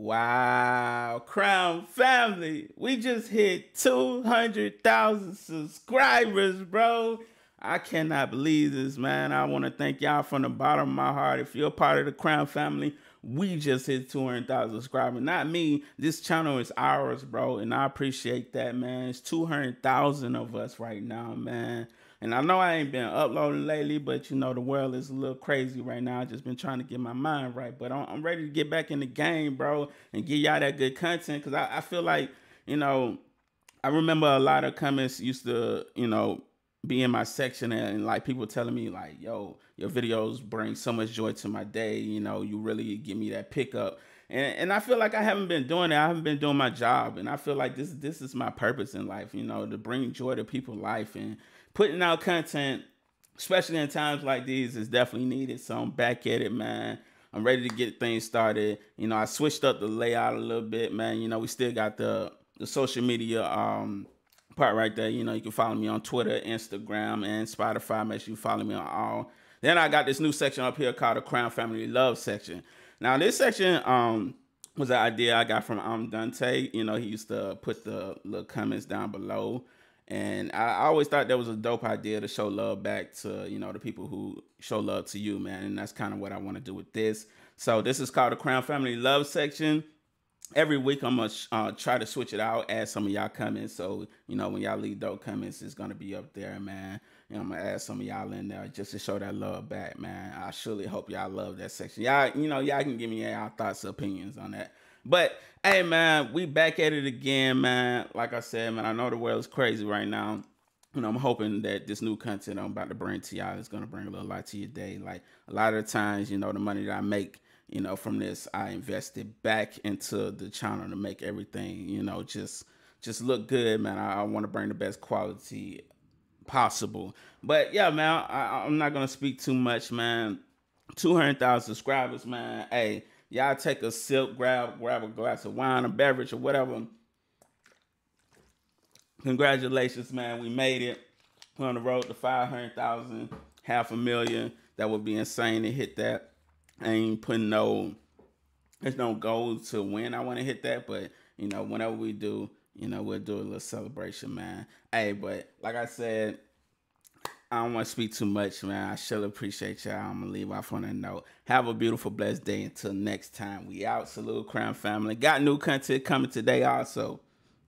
Wow, Crown family, we just hit 200,000 subscribers, bro. I cannot believe this, man. I want to thank y'all from the bottom of my heart. If you're part of the Crown family, we just hit 200,000 subscribers. Not me. This channel is ours, bro. And I appreciate that, man. It's 200,000 of us right now, man. And I know I ain't been uploading lately, but you know, the world is a little crazy right now. I just been trying to get my mind right. But I'm, I'm ready to get back in the game, bro, and give y'all that good content. Cause I, I feel like, you know, I remember a lot of comments used to, you know, be in my section and, and, like people telling me like, yo, your videos bring so much joy to my day. You know, you really give me that pickup. And, and I feel like I haven't been doing it. I haven't been doing my job. And I feel like this this is my purpose in life, you know, to bring joy to people's life and putting out content, especially in times like these, is definitely needed. So I'm back at it, man. I'm ready to get things started. You know, I switched up the layout a little bit, man. You know, we still got the the social media um part right there. You know, you can follow me on Twitter, Instagram, and Spotify. Make sure you follow me on all. Then I got this new section up here called the Crown Family Love section. Now this section um was an idea I got from um Dante. You know, he used to put the little comments down below. And I, always thought that was a dope idea to show love back to, you know, the people who show love to you, man. And that's kind of what I want to do with this. So this is called the Crown Family Love section. Every week I'm gonna uh, try to switch it out, add some of y'all comments. So you know when y'all leave dope comments, it's gonna be up there, man. You know, I'm gonna add some of y'all in there just to show that love back, man. I surely hope y'all love that section. Y'all, you know, y'all can give me y'all thoughts, opinions on that. But hey, man, we back at it again, man. Like I said, man, I know the world is crazy right now. You know, I'm hoping that this new content I'm about to bring to y'all is gonna bring a little light to your day. Like a lot of times, you know, the money that I make, you know, from this, I invested back into the channel to make everything, you know, just just look good, man. I, I want to bring the best quality possible. But yeah, man, I, I'm not gonna speak too much, man. 200,000 subscribers, man. Hey, Y'all take a sip, grab grab a glass of wine, a beverage, or whatever. Congratulations, man. We made it. We're on the road to 500,000, half a million. That would be insane to hit that. Ain't putting no, there's no goal to win. I want to hit that, but, you know, whenever we do, you know, we'll do a little celebration, man. Hey, but like I said, I don't want to speak too much, man. I sure appreciate y'all. I'm gonna leave off on a note. Have a beautiful, blessed day. Until next time, we out. Salute, Crown family. Got new content coming today, also.